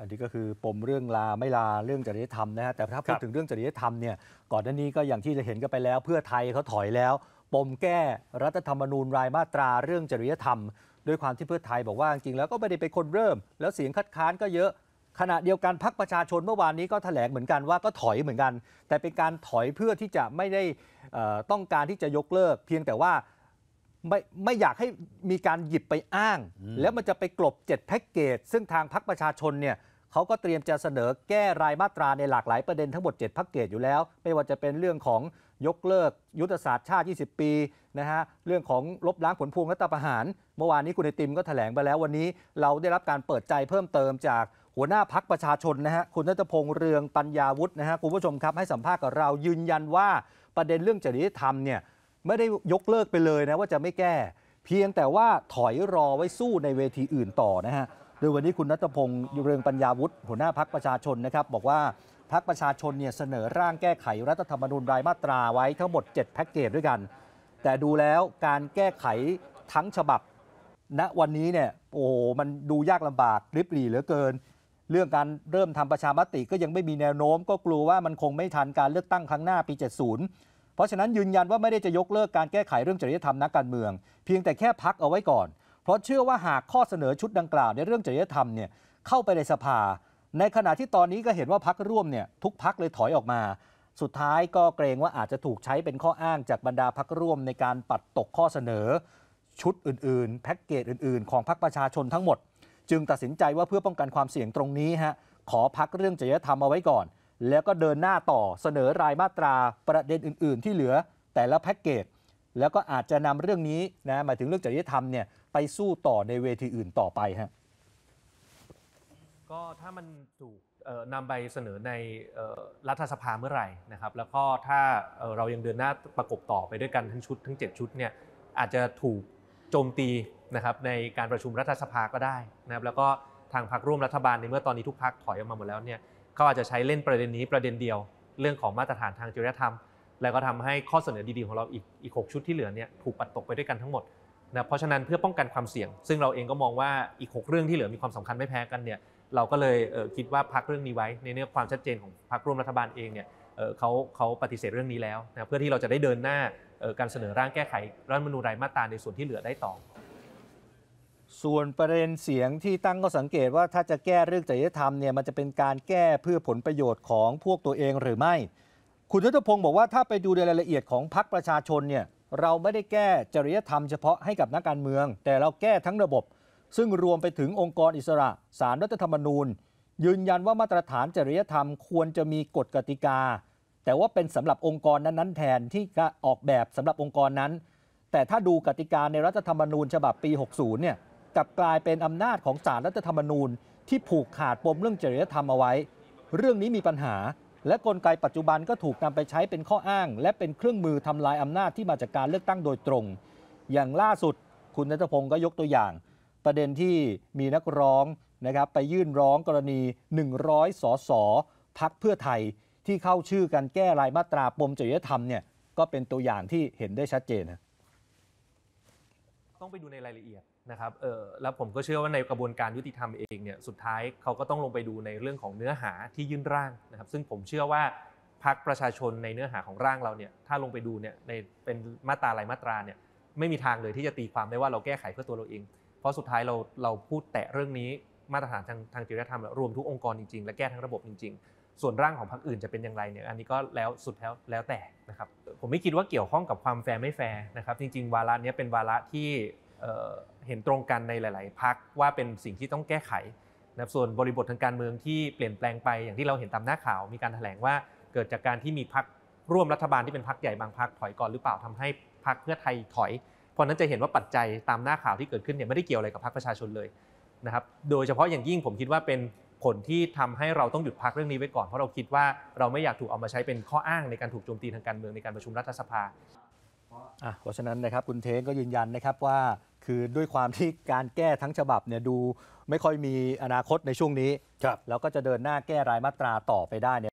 อันนี้ก็คือปมเรื่องลาไม่ลาเรื่องจริยธรรมนะฮะแต่ถ้าพูครัดบถึงเรื่องจริยธรรมเนี่ยก่อนหน้านี้ก็อย่างที่เราเห็นกันไปแล้ว เพื่อไทยเขาถอยแล้ว ปมแก้รัฐธรรมนูญรายมาตราเรื่องจริยธรรม ด้วยความที่เพื่อไทยบอกว่าจริงๆแล้วก็ไม่ได้เป็นคนเริ่ม แล้วเสียงคัดค้านก็เยอะ ขณะเดียวกันพักประชาชนเมื่อวานนี้ก็แถลงเหมือนกันว่าก็ถอยเหมือนกัน แต่เป็นการถอยเพื่อที่จะไม่ได้เอ่อต้องการที่จะยกเลิก เพียงแต่ว่าไม่ไม่อยากให้มีการหยิบไปอ้าง แล้วมันจะไปกลบ7แพ็กเกจซึ่งทางพักประชาชนเนี่ย เขาก็เตรียมจะเสนอแก้รายมาตราในหลากหลายประเด็นทั้งหมด7แพ็กเกจอยู่แล้ว ไม่ว่าจะเป็นเรื่องของยกเลิก ยุทธศาสตร์ชาติ 20 ปีนะฮะเรื่องของลบล้างผลพวงรัฐประหาร เมื่อวานนี้คุณไอติมก็แถลงไปแล้ววันนี้ เราได้รับการเปิดใจเพิ่มเติมจากหัวหน้าพักประชาชนนะฮะคุณนัทพงษ์เรืองปัญญาวุฒินะฮะคุณผู้ชมครับให้สัมภาษณ์กับเรายืนยันว่าประเด็นเรื่องจริยธรรมเนี่ยไม่ได้ยกเลิกไปเลยนะว่าจะไม่แก้ เพียงแต่ว่าถอยรอไว้สู้ในเวทีอื่นต่อนะฮะ โดยวันนี้คุณนัทพงศ์เรืองปัญญาวุฒิหัวหน้าพักประชาชนนะครับ บอกว่าพักประชาชนเนี่ยเสนอร่างแก้ไขรัฐธรรมนูญรายมาตราไว้ทั้งหมด 7 แพ็กเกจด้วยกัน แต่ดูแล้วการแก้ไขทั้งฉบับณวันนี้เนี่ยโอ้โหมันดูยากลำบากริบหรี่เหลือเกิน เรื่องการเริ่มทำประชามติก็ยังไม่มีแนวโน้ม ก็กลัวว่ามันคงไม่ทันการเลือกตั้งครั้งหน้าปี 70 เพราะฉะนั้นยืนยันว่าไม่ได้จะยกเลิกการแก้ไขเรื่องจริยธรรมนักการเมือง เพียงแต่แค่พักเอาไว้ก่อน เพราะเชื่อว่าหากข้อเสนอชุดดังกล่าวในเรื่องจริยธรรมเนี่ยเข้าไปในสภา ในขณะที่ตอนนี้ก็เห็นว่าพักร่วมเนี่ยทุกพักเลยถอยออกมา สุดท้ายก็เกรงว่าอาจจะถูกใช้เป็นข้ออ้างจากบรรดาพักร่วมในการปัดตกข้อเสนอ ชุดอื่นๆ แพ็กเกจอื่น ๆ ของพรรคประชาชนทั้งหมด จึงตัดสินใจว่าเพื่อป้องกันความเสี่ยงตรงนี้ฮะขอพักเรื่องจริยธรรมเอาไว้ก่อน แล้วก็เดินหน้าต่อเสนอรายมาตราประเด็นอื่น ๆ ที่เหลือแต่ละแพ็กเกจ แล้วก็อาจจะนำเรื่องนี้นะหมายถึงเรื่องจริยธรรมเนี่ยไปสู้ต่อในเวทีอื่นต่อไปฮะก็ถ้ามันถูกนำไปเสนอในรัฐสภาเมื่อไหร่นะครับแล้วก็ถ้าเอ่อเรายังเดินหน้าประกบต่อไปด้วยกันทั้งชุดทั้ง 7 ชุดเนี่ยอาจจะถูกโจมตีนะครับในการประชุมรัฐสภาก็ได้นะครับแล้วก็ทางพรรคร่วมรัฐบาลในเมื่อตอนนี้ทุกพรรคถอยออกมาหมดแล้วเนี่ยเขาอาจจะใช้เล่นประเด็นนี้ประเด็นเดียว เรื่องของมาตรฐานทางจริยธรรม แล้วก็ทำให้ข้อเสนอดีๆของเราอีกอีกหชุดที่เหลือเนี่ยถูกปัดตกไปด้วยกันทั้งหมดนะเพราะฉะนั้นเพื่อป้องกันความเสี่ยง ซึ่งเราเองก็มองว่าอีก 6 เรื่องที่เหลือมีความสำคัญไม่แพ้กันเนี่ยเราก็เลยเคิดว่าพักเรื่องนี้ไว้ ในเนื้อความชัดเจนของพักร่วมรัฐบาลเองเนี่ยเขาเขาปฏิเสธเรื่องนี้แล้วนะเพื่อที่เราจะได้เดินหน้าการเสนอร่างแก้ไขรัฐมนูญรายมาตราในส่วนที่เหลือได้ต่อ ส่วนประเด็นเสียงที่ตั้งก็สังเกตว่าถ้าจะแก้เรื่องจริยธรรมเนี่ยมันจะเป็นการแก้เพื่อผลประโยชน์ของพวกตัวเองหรือไม่ คุณยุทธพงศ์บอกว่าถ้าไปดูในรายละเอียดของพรรคประชาชนเนี่ยเราไม่ได้แก้จริยธรรมเฉพาะให้กับนักการเมือง แต่เราแก้ทั้งระบบ ซึ่งรวมไปถึงองค์กรอิสระสารรัฐธรรมนูญ ยืนยันว่ามาตรฐานจริยธรรมควรจะมีกฎกติกา แต่ว่าเป็นสำหรับองค์กรนั้นๆ แทนที่จะออกแบบสำหรับองค์กรนั้น แต่ถ้าดูกติกาในรัฐธรรมนูญ ฉบับปี 60 เนี่ยกลับกลายเป็นอำนาจของศาลรัฐธรรมนูญ ที่ผูกขาดปมเรื่องจริยธรรมเอาไว้ เรื่องนี้มีปัญหา และกลไกปัจจุบันก็ถูกนำไปใช้เป็นข้ออ้าง และเป็นเครื่องมือทำลายอำนาจที่มาจากการเลือกตั้งโดยตรง อย่างล่าสุดคุณนัทพงศ์ก็ยกตัวอย่าง ประเด็นที่มีนักร้องนะครับไปยื่นร้องกรณี 100 สสพักเพื่อไทยที่เข้าชื่อกันแก้รายมาตราปมจริยธรรมเนี่ยก็เป็นตัวอย่างที่เห็นได้ชัดเจนนะ ต้องไปดูในรายละเอียดนะครับเออแล้วผมก็เชื่อว่าในกระบวนการยุติธรรมเองเนี่ยสุดท้ายเขาก็ต้องลงไปดูในเรื่องของเนื้อหาที่ยื่นร่างนะครับ ซึ่งผมเชื่อว่าพักประชาชนในเนื้อหาของร่างเราเนี่ยถ้าลงไปดูเนี่ยในเป็นมาตราลายมาตราเนี่ยไม่มีทางเลยที่จะตีความได้ว่าเราแก้ไขเพื่อตัวเราเอง เพราะสุดท้ายเราเราพูดแตะเรื่องนี้มาตรฐานทางทางจริยธรรมรวมทุกองค์กรจริงๆ และแก้ทั้งระบบจริง ๆ ส่วนร่างของพรรคอื่นจะเป็นอย่างไรเนี่ยอันนี้ก็แล้วสุดแล้วแล้วแต่นะครับผมไม่คิดว่าเกี่ยวข้องกับความแฟร์ไม่แฟร์นะครับจริง ๆ วาระนี้เป็นวาระที่เห็นตรงกันในหลาย ๆพักว่าเป็นสิ่งที่ต้องแก้ไขนะครับส่วนบริบททางการเมืองที่เปลี่ยนแปลงไปอย่างที่เราเห็นตามหน้าข่าว มีการแถลงว่าเกิดจากการที่มีพักร่วมรัฐบาลที่เป็นพักใหญ่บางพักถอยก่อนหรือเปล่าทำให้พักเพื่อไทยถอย เพราะฉะนั้นจะเห็นว่าปัจจัยตามหน้าข่าวที่เกิดขึ้นเนี่ยไม่ได้เกี่ยวอะไรกับพรรคประชาชนเลยนะครับโดยเฉพาะอย่างยิ่งผมคิดว่าเป็น ผลที่ทำให้เราต้องหยุดพักเรื่องนี้ไว้ก่อน เพราะเราคิดว่าเราไม่อยากถูกเอามาใช้เป็นข้ออ้างในการถูกโจมตีทางการเมืองในการประชุมรัฐสภาอะเพราะฉะนั้นนะครับคุณเทงก็ยืนยันนะครับว่าคือด้วยความที่การแก้ทั้งฉบับเนี่ยดูไม่ค่อยมีอนาคตในช่วงนี้ครับแล้วก็จะเดินหน้าแก้รายมาตราต่อไปได้ใน